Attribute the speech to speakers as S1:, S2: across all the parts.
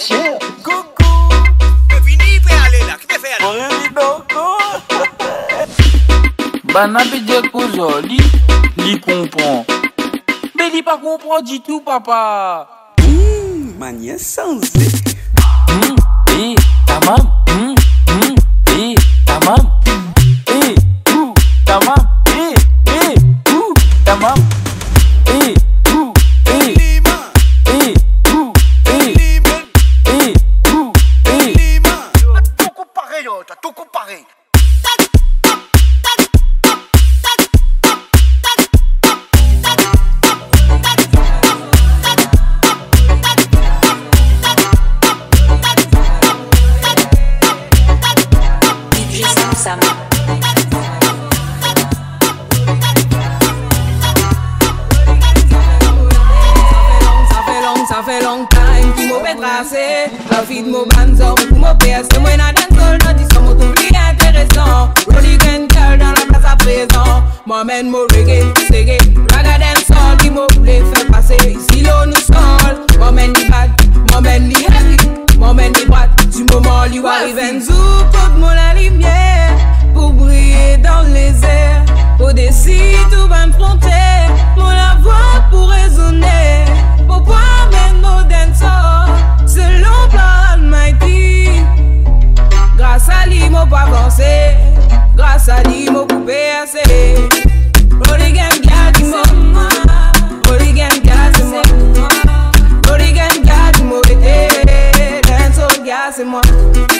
S1: Monsieur
S2: Coucou
S1: Pe
S3: vini pe ale la, ki pe fe ale? Mwen yon li doko Bana pe dek ko zoli Li kompran Be li pa kompran di tou papa Mmm, manye sanze Mmm, e, tamam Mmm présent garde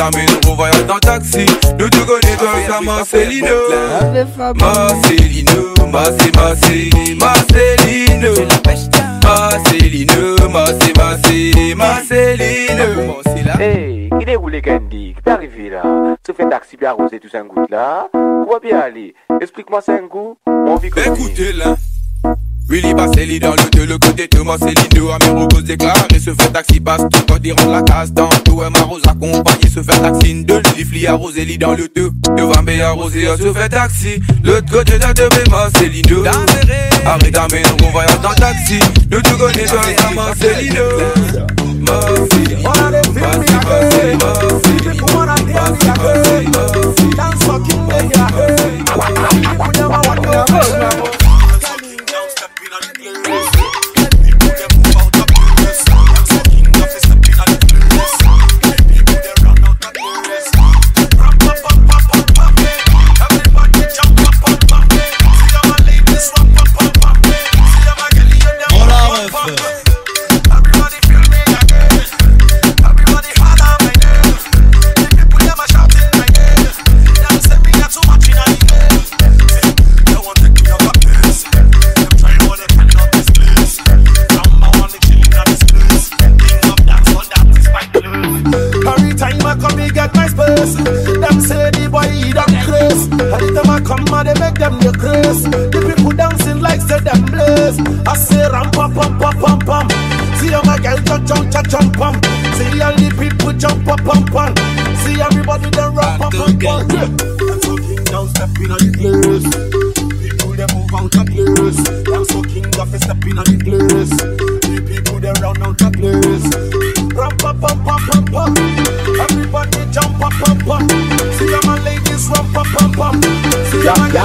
S4: D'amener nous voyage dans taxi. Nous te connaissons, ça Marcelino. Marcelino, Marcé, Marcé, Marcelino. Marcelino, Marcé, Marcé, Marcelino.
S5: Hey, est où les Qui est arrivé là Tu fais taxi puis arroser tout ça un goutte là Où va bien aller? Explique-moi ça un goût On vit comme
S4: Écoutez là. Willy Bass est leader, le de le côté Thomas et Lindo, Amir Rogos déclaré, se fait taxi passe tout quand il rentre la casse dans tout, M Rose se fait taxi, de Lifli arrosé, dans le 2, devant B arrosé, se fait taxi, l'autre côté de deux Bémas c'est arrête on dans taxi,
S6: le deux côtés de c'est Lindo, say the boy he done craze. Every time I come, I they make them the craze. The people dancing like say them blaze. I say ram pam pam pam pam pam. See how my girl jump jump jump jump pam. See all the people jump pam pam pam. See everybody them rap pam pam pam. I'm so king now stepping on the place. People they move out of place. I'm so king of stepping on the place.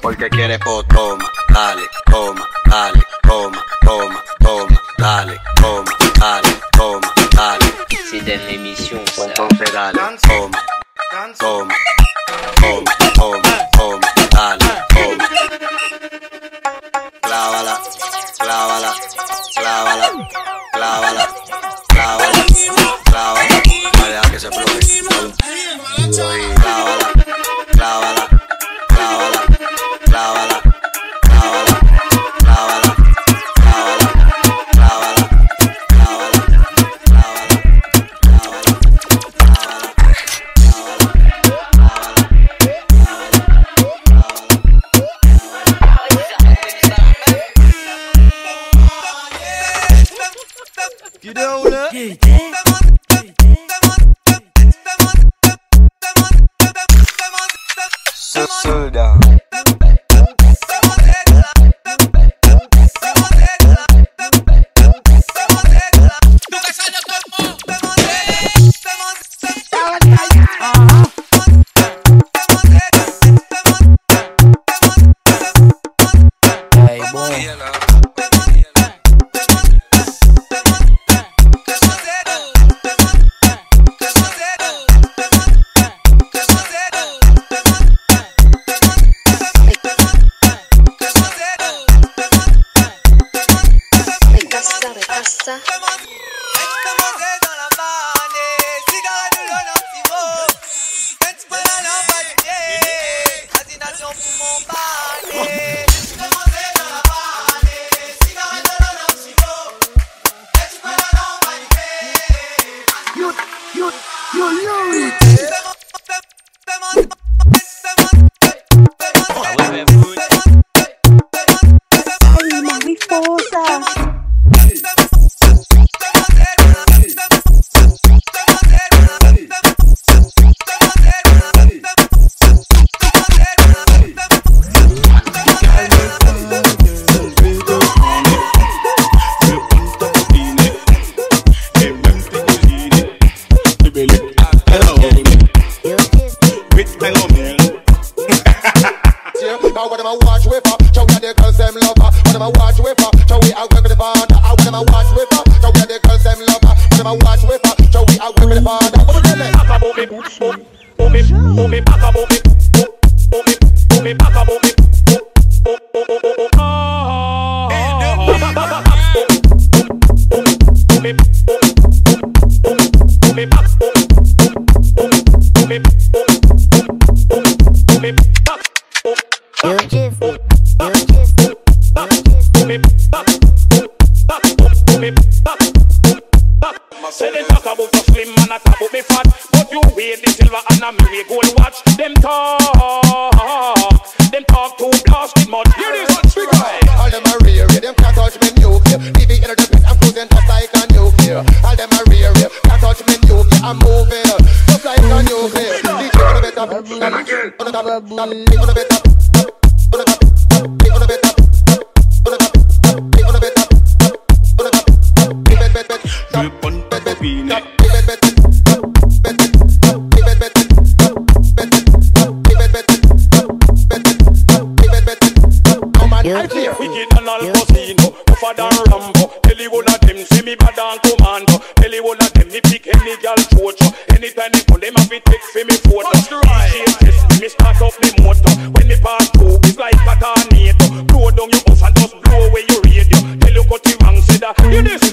S5: porque quieres po, toma, dale, toma, dale, toma, toma, toma, dale, toma, dale, toma, dale.
S7: C'est dans l'émission ça.
S5: Entonces dale, toma, toma, toma, toma, toma, dale, toma. Clávala, clávala, clávala, clávala, clávala,
S4: Bye. my
S8: love me.
S9: Now when I watch with her, show me the girls them love her. When I watch with her, show we I work with the father. When I watch with her, show me the girls them love her. When I watch with her, show we I work with the father. What do you tell me? Pop a boom, boom, boom, boom, boom, boom, pop a boom. You wear the silver and a me gold watch Them talk, them talk too blasted much Hear this one, speak All them are rear, them can't touch me nuclear TV in the pit, I'm cruising just like a nuclear All them are rear, can't touch me nuclear I'm moving, just like a nuclear DJ on the better, the top, on the better On the top, on the better all of them, me pick any girl torture. Anytime they pull, them, I be take for me photo. DJ test me, me start up the motor. When me pass through, it's like a tornado. Blow down your house and just blow away your radio. Tell you cut the wrong, say that you this.